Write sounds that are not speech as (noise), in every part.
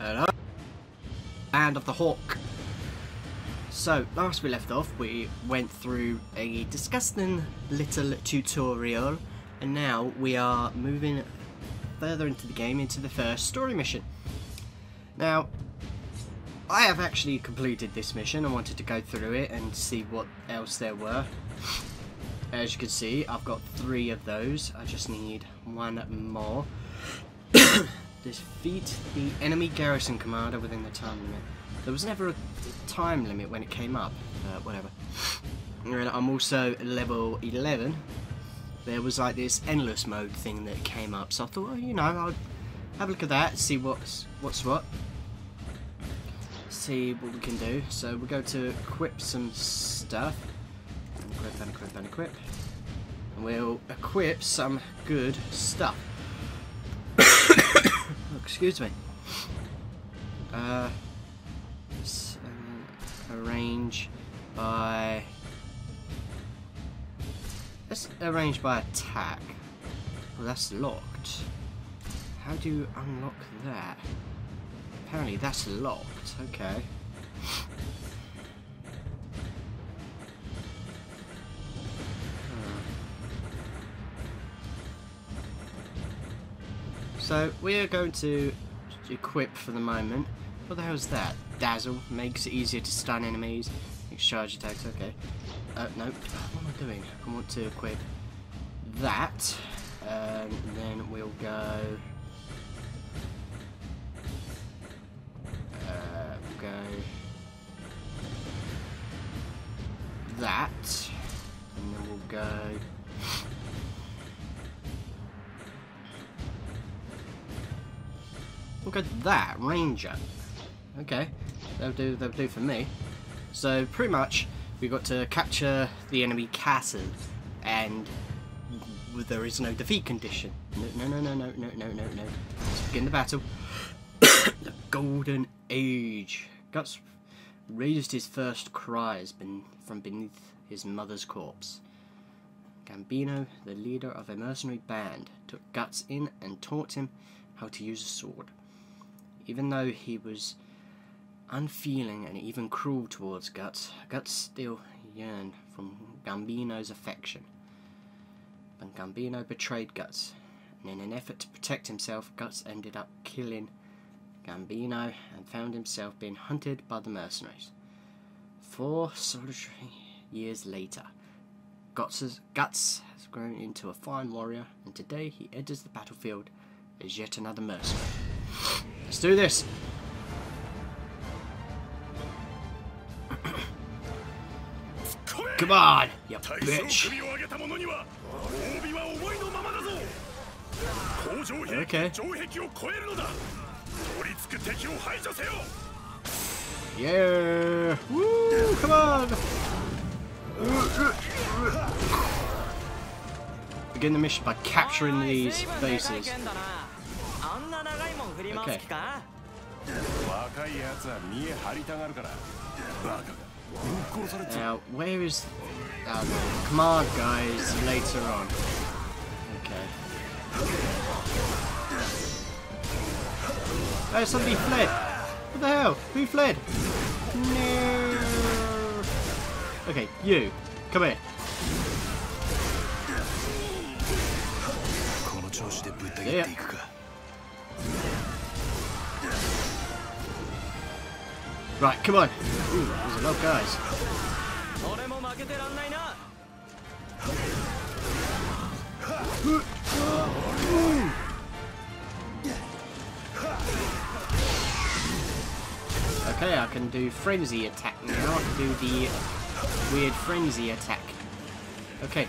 Hello. Band of the Hawk. So, last we left off, we went through a disgusting little tutorial, and now we are moving further into the game, into the first story mission. Now, I have actually completed this mission. I wanted to go through it and see what else there were. As you can see, I've got three of those. I just need one more. (coughs) Defeat the enemy garrison commander within the time limit. There was never a time limit when it came up. Uh, whatever. And I'm also level 11. There was like this endless mode thing that came up, so I thought, well, you know, I'll have a look at that, see what's what's what. See what we can do. So we'll go to equip some stuff. Equip and equip and equip. And we'll equip some good stuff. (coughs) excuse me. Uh, let's, uh, arrange by. Let's arrange by attack. Well, that's locked. How do you unlock that? Apparently that's locked. Okay. So we are going to equip for the moment. What the hell is that? Dazzle makes it easier to stun enemies. Makes charge attacks. Okay. Uh, no. What am I doing? I want to equip that. Um, then we'll go. Uh, we'll go. That. And then we'll go. Look at that, Ranger. Okay, that'll do, that'll do for me. So, pretty much, we've got to capture the enemy castle, and there is no defeat condition. No, no, no, no, no, no, no, no. Let's begin the battle. the (coughs) Golden Age. Guts raised his first cries from beneath his mother's corpse. Gambino, the leader of a mercenary band, took Guts in and taught him how to use a sword even though he was unfeeling and even cruel towards Guts, Guts still yearned from Gambino's affection. But Gambino betrayed Guts, and in an effort to protect himself, Guts ended up killing Gambino and found himself being hunted by the mercenaries. Four solitary years later, Guts has, Guts has grown into a fine warrior, and today he enters the battlefield as yet another mercenary. Let's do this. Come on, you bitch. Okay. Yeah. Woo, come on. Begin the mission by capturing these bases. Okay. Now, where is... Oh, command guys later on. Okay. Oh, somebody fled! What the hell? Who fled? No! Okay, you. Come here. Yeah. Right, come on. Ooh, there's of guys. Okay, I can do frenzy attack now. I can do the weird frenzy attack. Okay.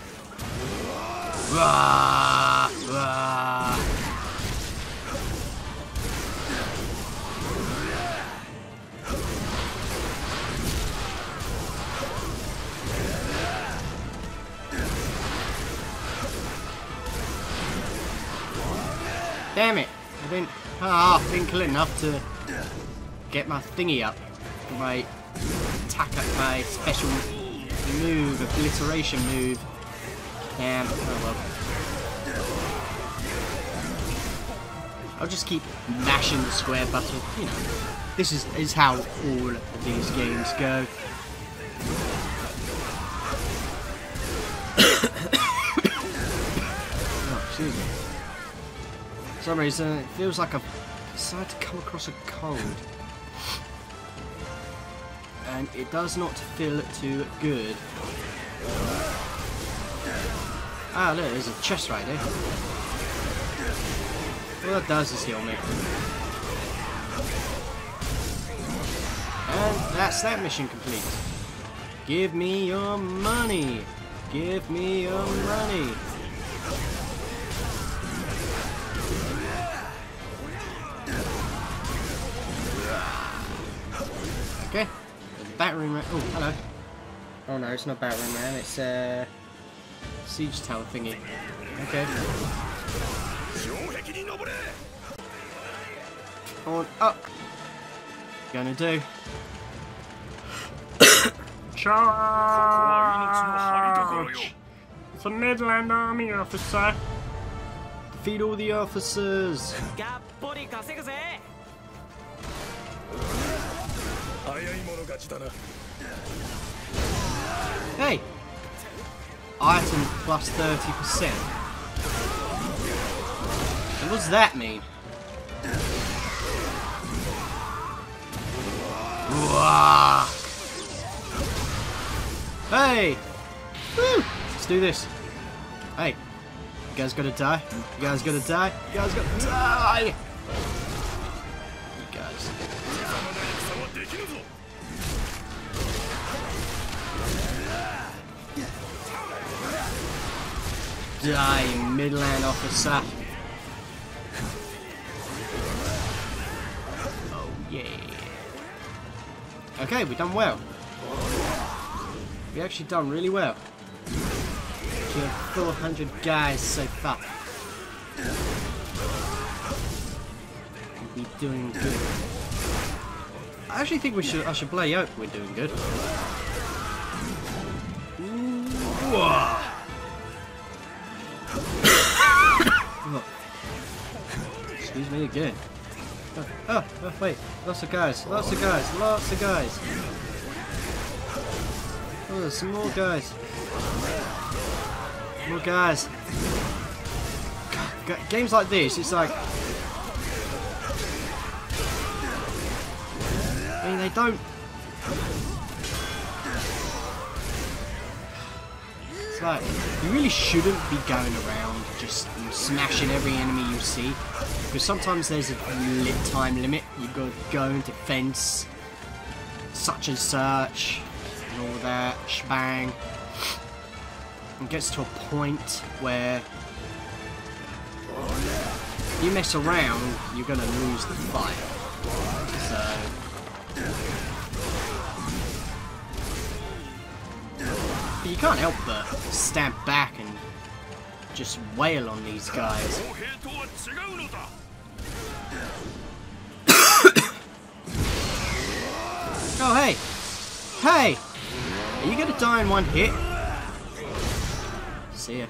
Rah, rah. Damn it! I didn't. Ah, didn't kill enough to get my thingy up. My attack up my special move, obliteration move. Damn. Oh well. I'll just keep mashing the square button. You know, this is, is how all of these games go. Some reason, it feels like I've decided to come across a cold. And it does not feel too good. Ah, look, there's a chest right there. All that does is heal me. And that's that mission complete. Give me your money. Give me your money. Battering ram. Oh, hello. Oh no, it's not battering ram. It's uh, siege tower thingy. Okay. On up. Gonna do. (coughs) Charge! It's a Midland Army officer. Defeat all the officers. Hey! Item plus 30%. And what does that mean? Wah! Hey! Woo! Let's do this. Hey. You guys gonna die? You guys gonna die? You guys gonna die! Die, Midland officer. Oh yeah. Okay, we've done well. We actually done really well. Killed 400 guys so far. We're doing good. I actually think we should. I should play out. We're doing good. (coughs) Excuse me again. Oh, oh, oh, wait. Lots of guys. Lots of guys. Lots of guys. Oh, there's some more guys. More guys. G- games like this, it's like... they don't... It's like, you really shouldn't be going around just smashing every enemy you see. Because sometimes there's a time limit. You've got to go and fence, such and such, and all that, shebang. It gets to a point where you mess around, you're going to lose the fight. But you can't help but stamp back and just wail on these guys. (coughs) oh, hey! Hey! Are you gonna die in one hit? See ya.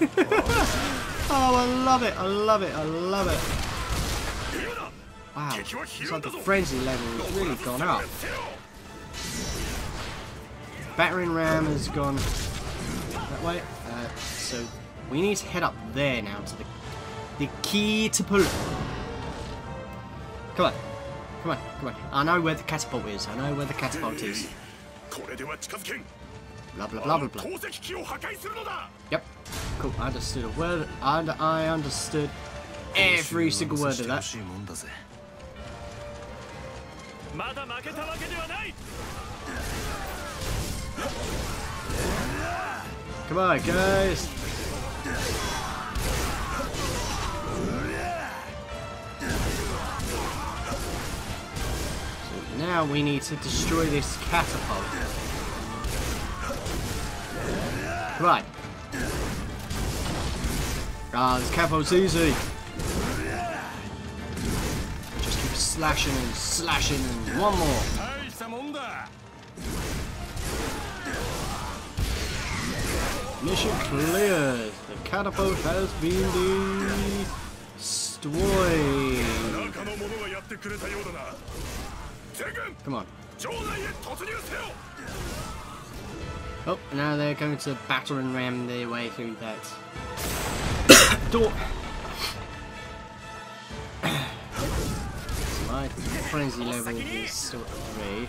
(laughs) oh, I love it, I love it, I love it. Wow, it's like the frenzy level has really gone up. Battering ram has gone that way. Uh, so we need to head up there now to the the key to pull. Come on, come on, come on. I know where the catapult is. I know where the catapult is. Blah blah blah blah blah. Yep. Cool. I understood a word. I I understood every single word of that. まだ負けたわけではない Come on, guys. So now we need to destroy this catapult. Right. Ah, this catapult's easy. slashing and slashing and one more. Mission cleared. The catapult has been destroyed. Come on. Oh, now they're going to batter and ram their way through that (coughs) door. Frenzy level is still three.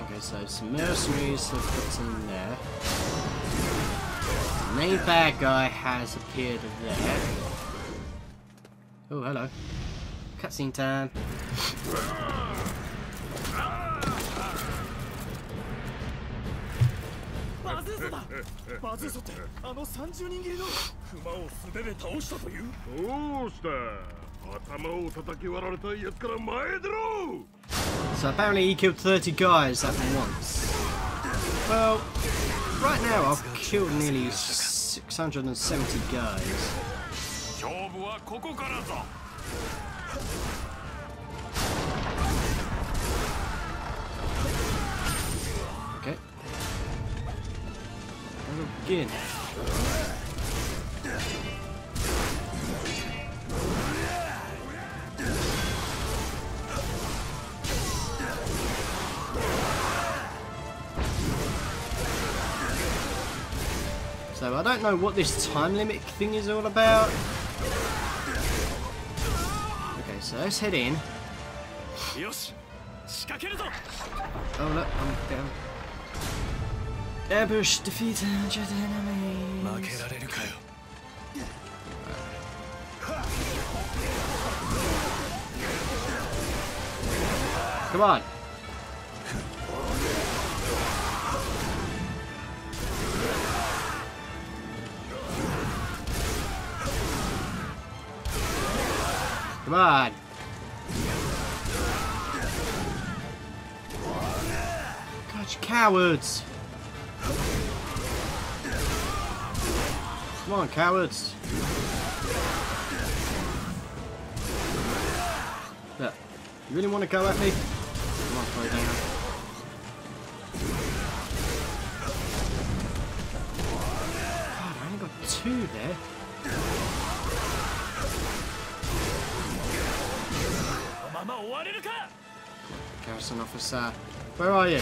Okay, so some mercenaries have put in there. The main bad guy has appeared there. Oh, hello. Cutscene time. バズーソだバズーソってあの30人切りの熊を素手で倒したというどうした頭を叩き割られたやつから前出ろ So apparently he killed 30 guys at once. Well, right now I've killed nearly 670 guys. again. So I don't know what this time limit thing is all about. Okay, so let's head in. Oh look, I'm down. Ambush, defeat injured enemies. Come on. Come on. Gosh, cowards. Come on, cowards! Yeah, you really want to go at me? Come on, slow down. God, I only got two there. Garrison officer, where are you?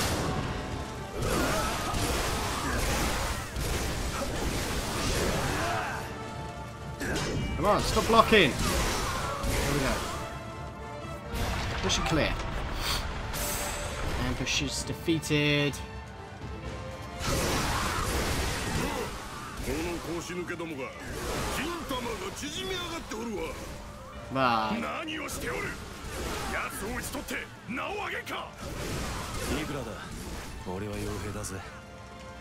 Come on, stop blocking. Here we go. Push it clear. Ambush is defeated. この腰抜けどもが金玉が縮み上がっておるわ Bye. 何をしておる奴を打ち取って名を上げかいくらだ俺は傭兵だぜ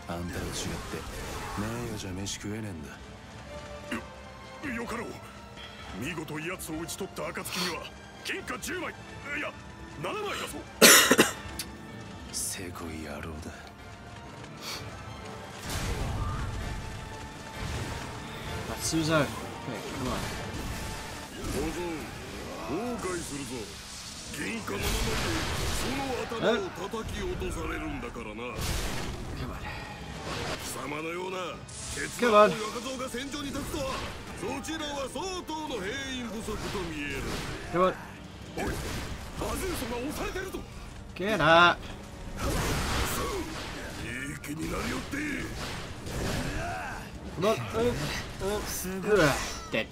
あんたと違って名誉じゃ飯食えねんだよかろう見事奴を打ち取った暁には金貨10枚いや7枚だぞせこい野郎だ That's Suzo. Okay, come on. 小僧後悔するぞ銀貨のままでその頭を叩き落とされるんだからな Come on. 貴様のような鉄 Come 腕の.若造が戦場に立つとはそちらは相当の兵員不足と見える Come on. おいバズーソが押されてるぞ Get up. いい気になりよって Come on. Uh, uh, ugh, dead.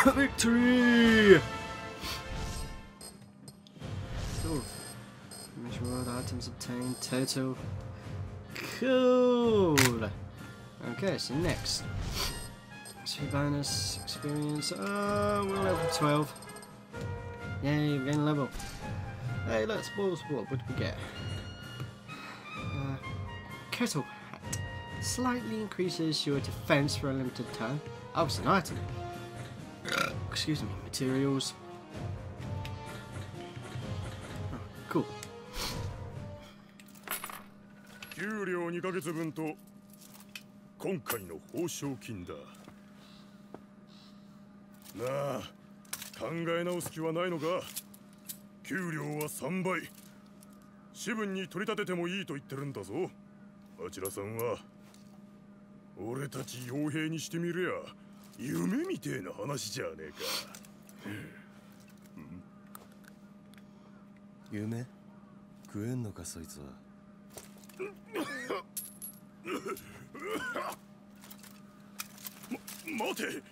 (coughs) Victory! Cool. Mission world items obtained. Total. Cool. Okay, so next. XP bonus, experience. Uh, we're level 12. Yay, we're getting level. Hey, let's pause. What would we get? Uh, kettle hat. Slightly increases your defense for a limited time. Oh, it's an item. Excuse me, materials. Oh, cool. 給料2ヶ月分と今回の報奨金だ。なあ考え直す気はないのか？給料は3倍。士分に取り立ててもいいと言ってるんだぞ。あちらさんは。俺たち傭兵にしてみりゃ。夢みてえな話じゃねえか。夢？食えんのかそいつは。待て。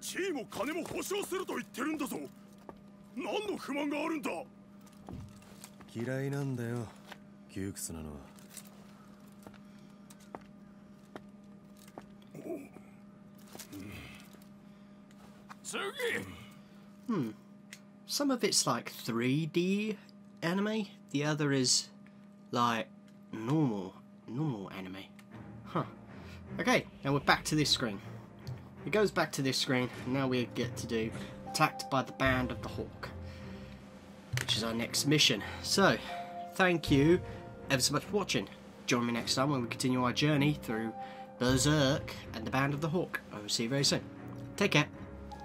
地位も金も保証すると言ってるんだぞ。何の不満があるんだ。嫌いなんだよ。窮屈なのは Hmm. Some of it's like 3D anime, the other is like normal, normal anime. Huh. Okay, now we're back to this screen. It goes back to this screen, and now we get to do Attacked by the Band of the Hawk, which is our next mission. So, thank you ever so much for watching. Join me next time when we continue our journey through Berserk and the Band of the Hawk. I will see you very soon. Take care,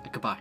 and goodbye.